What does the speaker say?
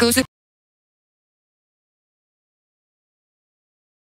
those